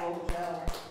Tchau.